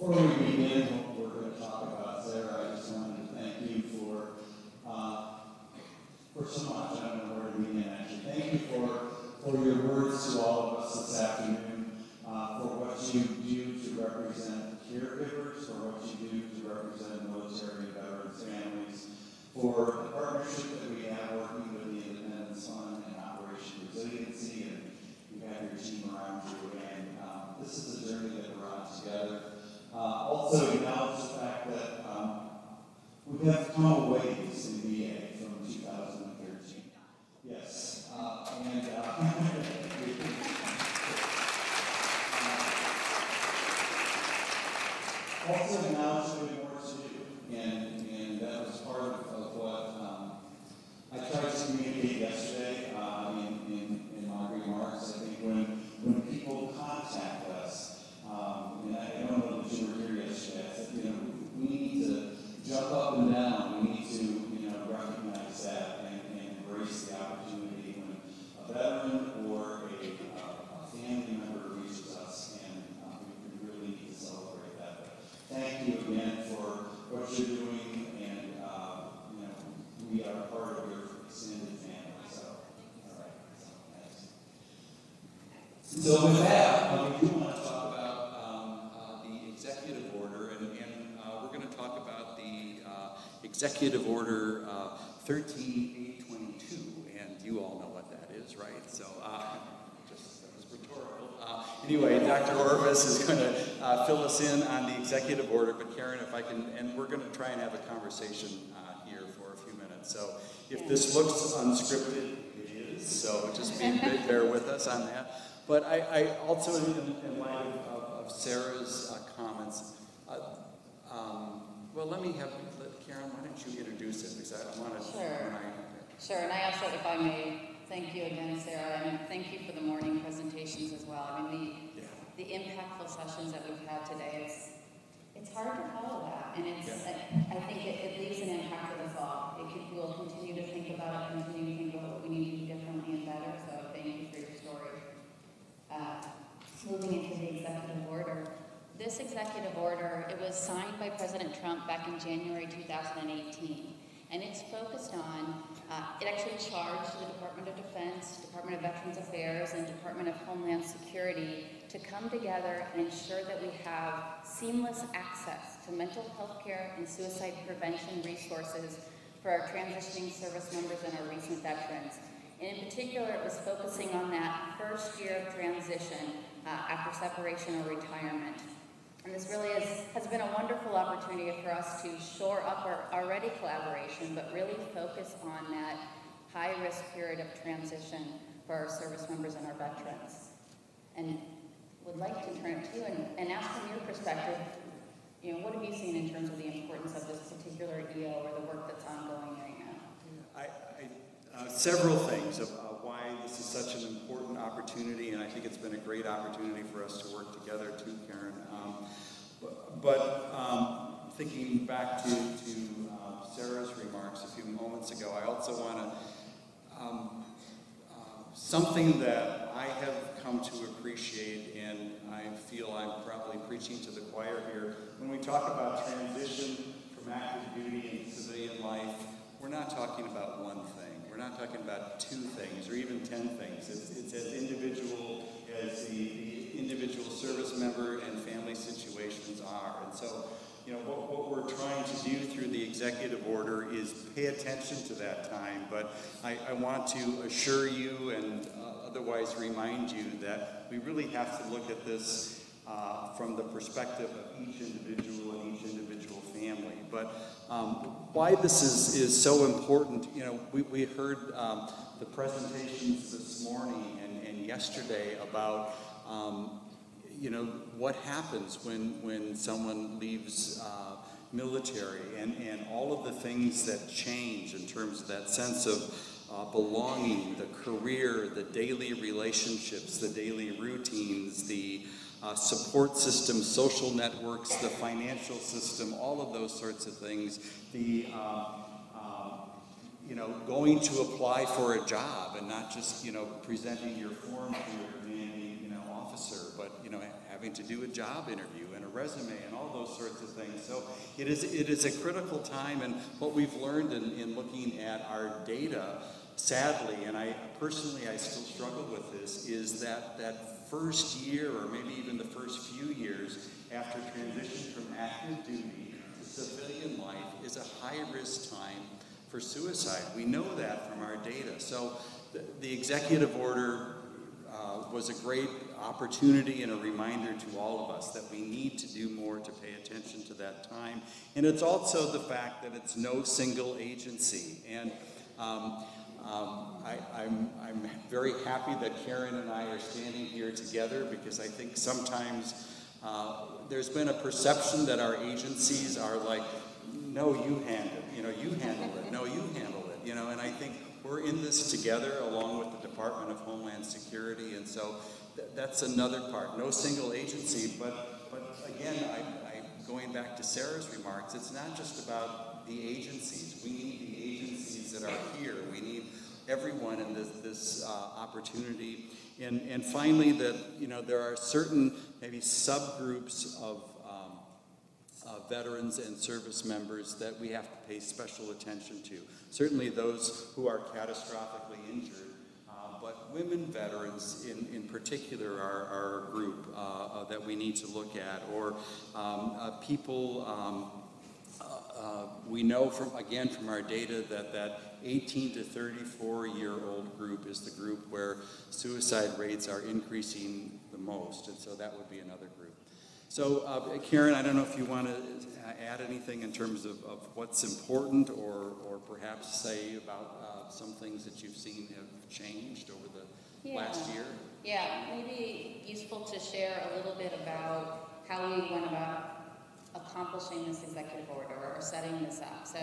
Before we begin what we're going to talk about, Sarah, I just wanted to thank you for, uh, for so much. I don't know where to begin, actually. Thank you for, for your words to all of us this afternoon, uh, for what you do to represent caregivers, for what you do to represent military veterans families, for the partnership that we have working with the Independence Fund and Operation Resiliency, and you have your team around you, and um, this is a journey that we're on together. Uh, also acknowledge the fact that um, we have come a ways in VA from 2013. Yes, uh, and uh, also acknowledge that we have more to do, and and that was part of, of what um, I tried to communicate yesterday uh, in, in, in my remarks. I think when when people contact us, um, and I, I don't know that you were here yesterday, I said, you know, we need to jump up and down. We need to, you know, recognize that and, and embrace the opportunity when a veteran or a, uh, a family member reaches us, and uh, we, we really need to celebrate that. But thank you again for what you're doing, and uh, you know, we are part of your extended family. So, all right. So, thanks. So with that, uh, we do want to talk about um, uh, the executive order, and, and uh, we're going to talk about the uh, executive order uh, 13822, and you all know what that is, right? So, uh, just that was rhetorical. Uh, anyway, Dr. Orvis is going to uh, fill us in on the executive order, but Karin, if I can, and we're going to try and have a conversation uh, here for a few minutes. So, if this looks unscripted, it is. So, just be, bear with us on that. But I, I also, in, in light of, of Sarah's uh, comments, uh, um, well, let me have, Karin, why don't you introduce it, because I want to, Sure. when I, Sure, and I also, if I may, thank you again, Sarah, and thank you for the morning presentations as well. I mean, yeah. the, the impactful sessions that we've had today, it's, it's hard to follow that, and it's. I, I think it, it leaves an impact with us all. It could, we'll continue to think about it, continue to think about what we need to do differently and better, so thank you for your story. Uh, Moving into the executive order. This executive order, it was signed by President Trump back in January 2018. And it's focused on, uh, it actually charged the Department of Defense, Department of Veterans Affairs, and Department of Homeland Security to come together and ensure that we have seamless access to mental health care and suicide prevention resources for our transitioning service members and our recent veterans. And in particular, it was focusing on that first year of transition uh, after separation or retirement. And this really is, has been a wonderful opportunity for us to shore up our already collaboration, but really focus on that high-risk period of transition for our service members and our veterans. And would like to turn it to you and, and ask from your perspective, you know, what have you seen in terms of the importance of this particular EO or the work that's ongoing right now? I, I, uh, several things of uh, why this is such an important opportunity, and I think it's been a great opportunity for us to work together too, Karin. Um, but but um, thinking back to, to uh, Sarah's remarks a few moments ago, I also want to um, uh, something that I have come to appreciate, and I feel I'm probably preaching to the choir here. When we talk about transition from active duty into civilian life, we're not talking about one thing. We're not talking about two things or even ten things. It's, it's as individual as the, the individual service member and family situations are. And so, you know, what, what we're trying to do through the executive order is pay attention to that time. But I, I want to assure you and uh, otherwise remind you that we really have to look at this uh, from the perspective of each individual and each individual family. But um, why this is, is so important, you know, we, we heard um, the presentations this morning and, and yesterday about, um, you know, what happens when, when someone leaves uh, military and, and all of the things that change in terms of that sense of uh, belonging, the career, the daily relationships, the daily routines, the uh, support systems, social networks, the financial system, all of those sorts of things. The uh, uh, you know going to apply for a job and not just you know presenting your form to your you know officer, but you know having to do a job interview and a resume and all those sorts of things. So it is, it is a critical time, and what we've learned in, in looking at our data, sadly, and I personally, I still struggle with this, is that that first year, or maybe even the first few years after transition from active duty to civilian life, is a high-risk time for suicide. We know that from our data. So the, the executive order uh, was a great opportunity and a reminder to all of us that we need to do more to pay attention to that time. And it's also the fact that it's no single agency. And um, um, I, am I'm, I'm very happy that Karin and I are standing here together because I think sometimes uh, there's been a perception that our agencies are like, no, you handle it, you know, you handle it, no, you handle it, you know, and I think we're in this together along with the Department of Homeland Security, and so th- that's another part. No single agency, but, but again, I, I, going back to Sarah's remarks, it's not just about the agencies. We need the agencies that are here. We need everyone in this, this uh, opportunity. And, and finally, that you know there are certain maybe subgroups of um, uh, veterans and service members that we have to pay special attention to. Certainly those who are catastrophically injured, women veterans in, in particular are, a group uh, uh that we need to look at, or um, uh, people. Um, uh, we know from again from our data that that 18 to 34 year old group is the group where suicide rates are increasing the most, and so that would be another group. So, uh, Karin, I don't know if you want to add anything in terms of, of what's important or, or perhaps say about uh, some things that you've seen have changed over the yeah. last year? Yeah, maybe useful to share a little bit about how we went about accomplishing this executive order or setting this up. So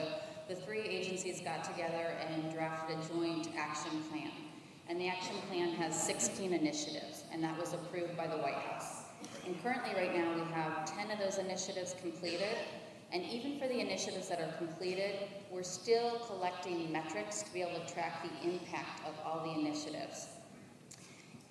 the three agencies got together and drafted a joint action plan. And the action plan has 16 initiatives, and that was approved by the White House. And currently, right now, we have 10 of those initiatives completed. And even for the initiatives that are completed, we're still collecting metrics to be able to track the impact of all the initiatives.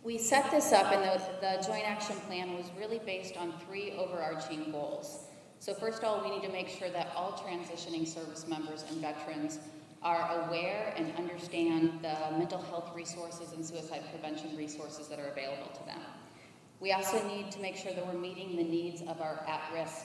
We set this up, and the, the Joint Action Plan was really based on three overarching goals. So first of all, we need to make sure that all transitioning service members and veterans are aware and understand the mental health resources and suicide prevention resources that are available to them. We also need to make sure that we're meeting the needs of our at-risk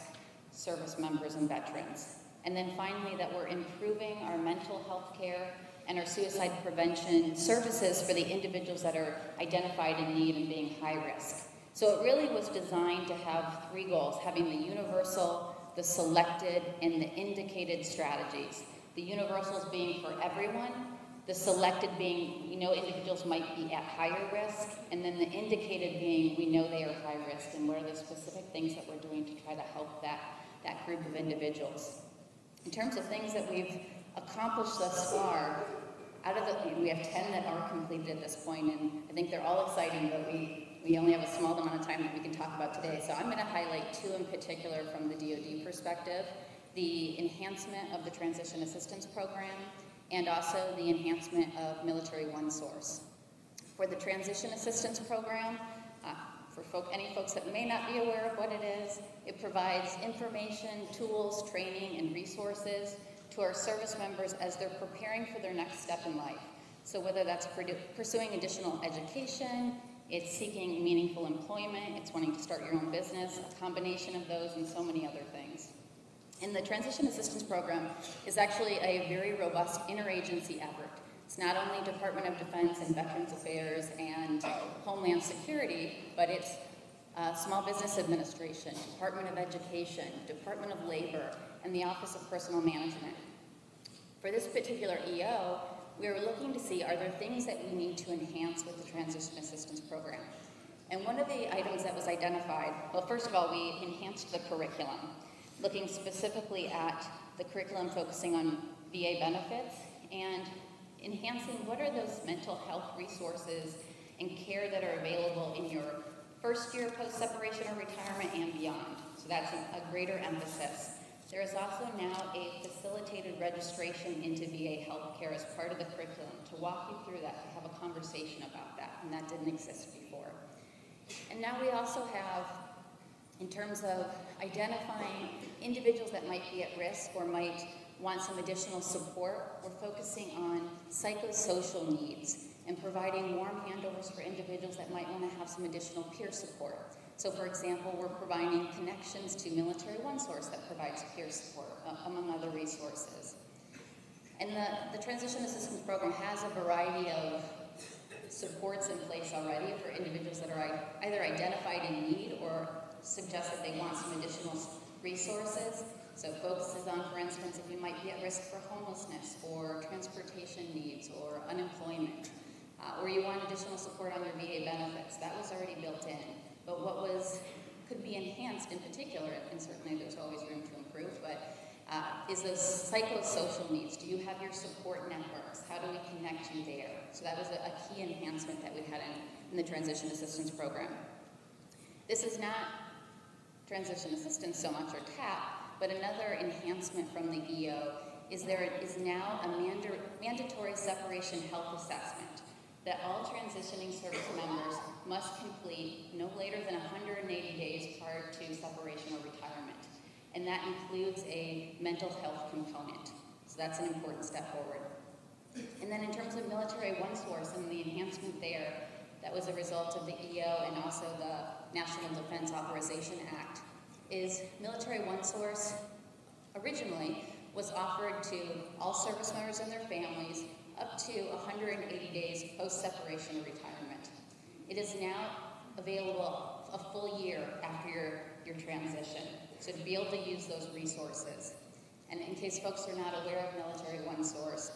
service members and veterans. And then finally, that we're improving our mental health care and our suicide prevention services for the individuals that are identified in need and being high risk. So it really was designed to have three goals, having the universal, the selected, and the indicated strategies. The universals being for everyone, the selected being we know individuals might be at higher risk, and then the indicated being we know they are high risk and what are the specific things that we're doing to try to help that, that group of individuals. In terms of things that we've accomplished thus far, out of the, we have 10 that are completed at this point, and I think they're all exciting, but we we only have a small amount of time that we can talk about today. So I'm going to highlight two in particular from the DoD perspective, the enhancement of the Transition Assistance Program and also the enhancement of Military One Source. For the Transition Assistance Program, for folk, any folks that may not be aware of what it is, it provides information, tools, training, and resources to our service members as they're preparing for their next step in life. So whether that's pursuing additional education, it's seeking meaningful employment, it's wanting to start your own business, a combination of those and so many other things. And the Transition Assistance Program is actually a very robust interagency effort. It's not only Department of Defense and Veterans Affairs and Homeland Security, but it's uh, Small Business Administration, Department of Education, Department of Labor, and the Office of Personnel Management. For this particular EO, we were looking to see are there things that we need to enhance with the transition assistance program. And one of the items that was identified, well, first of all, we enhanced the curriculum, looking specifically at the curriculum focusing on VA benefits and enhancing what are those mental health resources and care that are available in your first year post separation or retirement and beyond. So that's a greater emphasis. There is also now a facilitated registration into VA healthcare as part of the curriculum to walk you through that, to have a conversation about that, and that didn't exist before. And now we also have in terms of identifying individuals that might be at risk or might want some additional support, we're focusing on psychosocial needs and providing warm handovers for individuals that might want to have some additional peer support. So, for example, we're providing connections to Military One Source that provides peer support, among other resources. And the, the Transition Assistance Program has a variety of supports in place already for individuals that are either identified in need or suggest that they want some additional resources. So focuses on, for instance, if you might be at risk for homelessness or transportation needs or unemployment, uh, or you want additional support on your VA benefits. That was already built in. But what was could be enhanced in particular, and certainly there's always room to improve, but uh, is those psychosocial needs. Do you have your support networks? How do we connect you there? So that was a, a key enhancement that we had in, in the transition assistance program. This is not transition assistance so much or TAP, but another enhancement from the EO is there is now a manda- mandatory separation health assessment that all transitioning service members must complete no later than 180 days prior to separation or retirement. And that includes a mental health component. So that's an important step forward. And then in terms of military one source and the enhancement there, that was a result of the EO and also the National Defense Authorization Act, is military one source originally was offered to all service members and their families up to 180 days post-separation retirement. It is now available a full year after your, your transition, so to be able to use those resources. And in case folks are not aware of Military One Source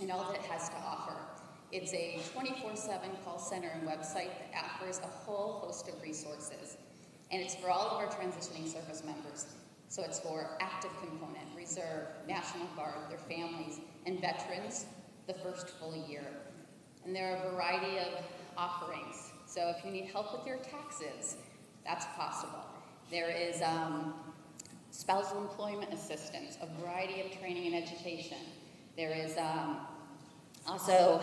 and all that it has to offer, it's a 24-7 call center and website that offers a whole host of resources. And it's for all of our transitioning service members. So it's for active component, reserve, National Guard, their families, and veterans the first full year. And there are a variety of offerings. So if you need help with your taxes, that's possible. There is um, spousal employment assistance, a variety of training and education. There is um, also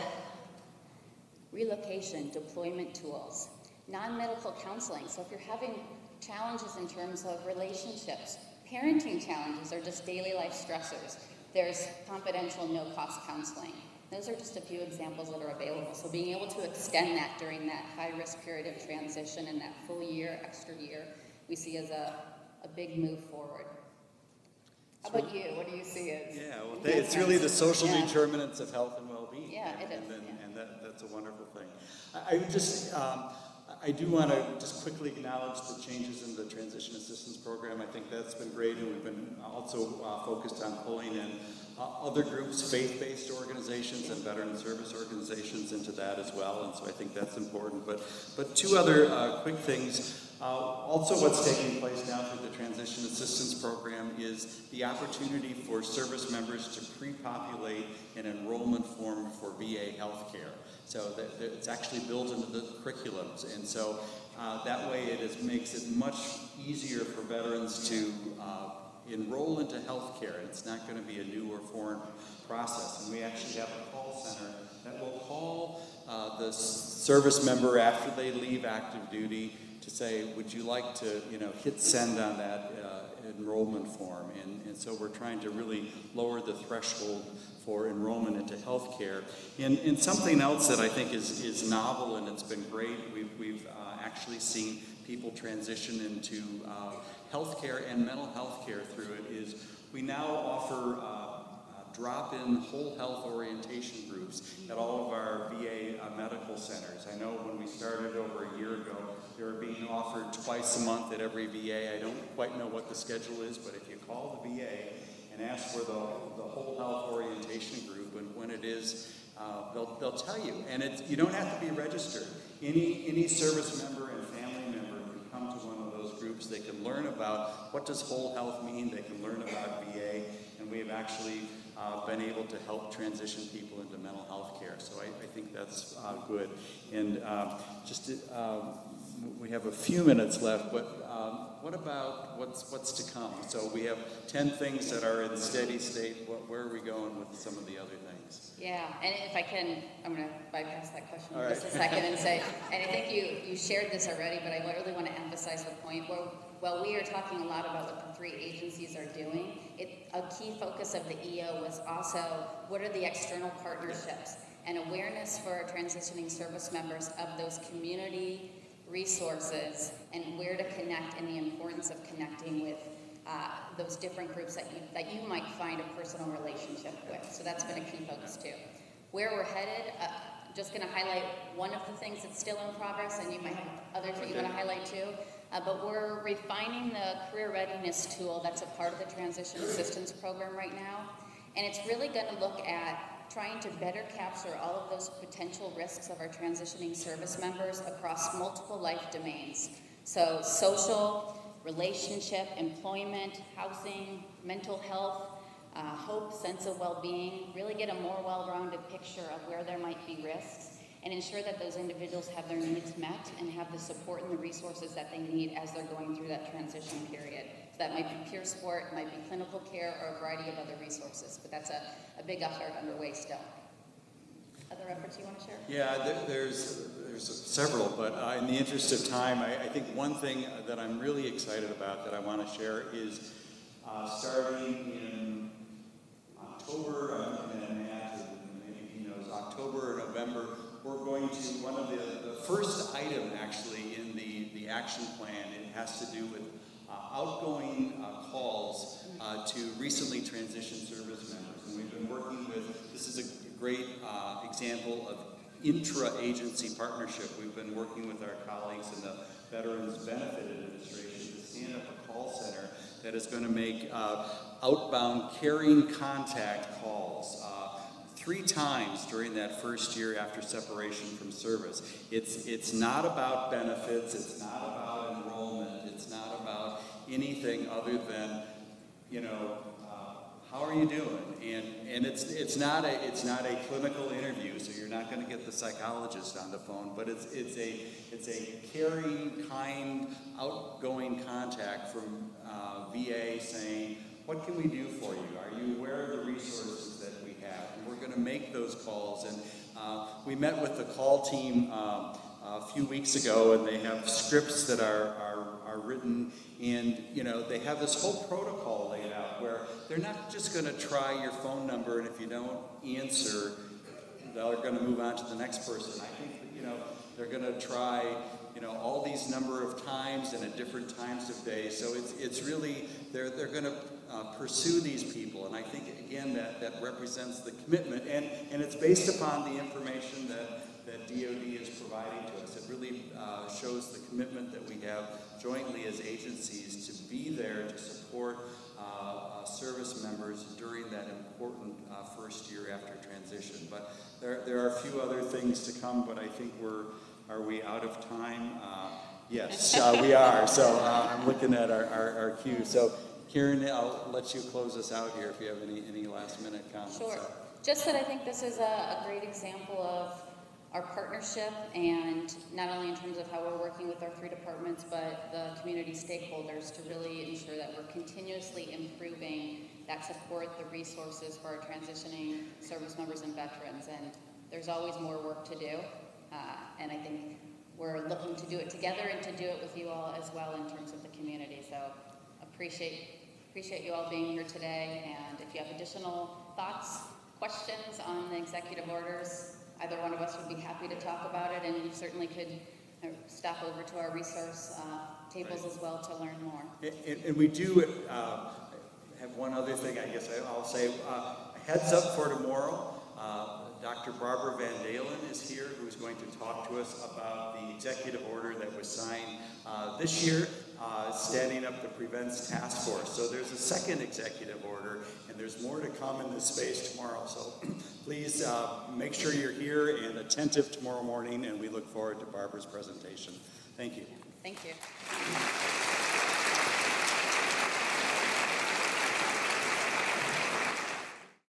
relocation, deployment tools, non-medical counseling. So if you're having challenges in terms of relationships, parenting challenges, or just daily life stressors, there's confidential no-cost counseling. Those are just a few examples that are available. So being able to extend that during that high-risk period of transition and that full year, extra year, we see as a, a big move forward. How about you? What do you see as? Yeah, well, they- it's really the social Yeah. determinants of health and well-being. Yeah, it And then- yeah. And that, that's a wonderful thing. I I would just, um, I do want to just quickly acknowledge the changes in the transition assistance program. I think that's been great, and we've been also uh, focused on pulling in uh, other groups, faith-based organizations and veteran service organizations into that as well, and so I think that's important. But, but two other uh, quick things. Uh, Also, what's taking place now through the Transition Assistance Program is the opportunity for service members to pre-populate an enrollment form for VA healthcare. So that, that it's actually built into the curriculums, and so uh, that way it is, makes it much easier for veterans to uh, enroll into healthcare. It's not going to be a new or foreign process, and we actually have a call center that will call uh, the service member after they leave active duty to say, would you like to, you know, hit send on that uh, enrollment form? And, and so we're trying to really lower the threshold for enrollment into healthcare. And, and something else that I think is, is novel and it's been great, we've, we've uh, actually seen people transition into uh, healthcare and mental health care through it is we now offer uh, drop-in whole health orientation groups at all of our VA uh, medical centers. I know when we started over a year ago, they were being offered twice a month at every VA. I don't quite know what the schedule is, but if you call the VA and ask for the, the whole health orientation group and when it is, uh, they'll, they'll tell you. And it's, you don't have to be registered. Any, any service member and family member can come to one of those groups. They can learn about what does whole health mean. They can learn about VA. And we've actually uh, been able to help transition people into mental health care. So I, I think that's uh, good. And um, just to, um, we have a few minutes left, but um, what about what's what's to come? So we have 10 things that are in steady state. What, where are we going with some of the other things? Yeah, and if I can, I'm going to bypass that question All for just a second and say, and I think you, you shared this already, but I really want to emphasize the point where while we are talking a lot about what the three agencies are doing, it, a key focus of the EO was also what are the external partnerships and awareness for our transitioning service members of those community resources and where to connect and the importance of connecting with uh, those different groups that you, that you might find a personal relationship with. So that's been a key focus too. Where we're headed, uh, just going to highlight one of the things that's still in progress, and you might have others that you want to highlight too. Uh, but we're refining the career readiness tool that's a part of the transition assistance program right now. And it's really going to look at trying to better capture all of those potential risks of our transitioning service members across multiple life domains. So, social, relationship, employment, housing, mental health, uh, hope, sense of well being, really get a more well rounded picture of where there might be risks and ensure that those individuals have their needs met and have the support and the resources that they need as they're going through that transition period. So that might be peer support, might be clinical care, or a variety of other resources, but that's a, a big effort underway still. Other efforts you want to share? Yeah, there, there's, there's several, but uh, in the interest of time, I, I think one thing that I'm really excited about that I want to share is uh, starting in October, I'm looking at Matt, and maybe he knows, October or November, going to, one of the, the first item actually in the, the action plan, it has to do with uh, outgoing uh, calls uh, to recently transitioned service members. And we've been working with, this is a great uh, example of intra-agency partnership. We've been working with our colleagues in the Veterans Benefit Administration to stand up a call center that is going to make uh, outbound caring contact calls uh, three times during that first year after separation from service. It's, it's not about benefits, it's not about enrollment, it's not about anything other than, you know, uh, how are you doing? And, and it's, it's, not a, it's not a clinical interview, so you're not going to get the psychologist on the phone, but it's, it's, a, it's a caring, kind, outgoing contact from uh, VA saying, what can we do for you? Are you aware of the resources that we have? And we're going to make those calls. And uh, we met with the call team um, a few weeks ago, and they have scripts that are, are, are written, and you know they have this whole protocol laid out where they're not just going to try your phone number, and if you don't answer, they're going to move on to the next person. I think you know they're going to try you know all these number of times and at different times of day. So it's it's really they're they're going to uh, pursue these people, and I think again that that represents the commitment, and and it's based upon the information that that DoD is providing to us. It really uh, shows the commitment that we have jointly as agencies to be there to support uh, uh, service members during that important uh, first year after transition. But there, there are a few other things to come, but I think we're, are we out of time? Uh, yes, uh, we are. So uh, I'm looking at our, our, our cue. So Karin, I'll let you close us out here if you have any, any last minute comments. Sure. Just that I think this is a, a great example of our partnership and not only in terms of how we're working with our three departments, but the community stakeholders to really ensure that we're continuously improving that support, the resources for our transitioning service members and veterans. And there's always more work to do. Uh, and I think we're looking to do it together and to do it with you all as well in terms of the community. So appreciate appreciate you all being here today. And if you have additional thoughts, questions on the executive orders, either one of us would be happy to talk about it, and you certainly could uh, stop over to our resource uh, tables as well to learn more. And, and we do uh, have one other thing, I guess I'll say. Uh, heads up for tomorrow. Dr. Barbara Van Dahlen is here, who's going to talk to us about the executive order that was signed uh, this year, uh, standing up the Prevents Task Force. So there's a second executive order, and there's more to come in this space tomorrow. So please uh, make sure you're here and attentive tomorrow morning, and we look forward to Barbara's presentation. Thank you. Thank you.